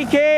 Take it.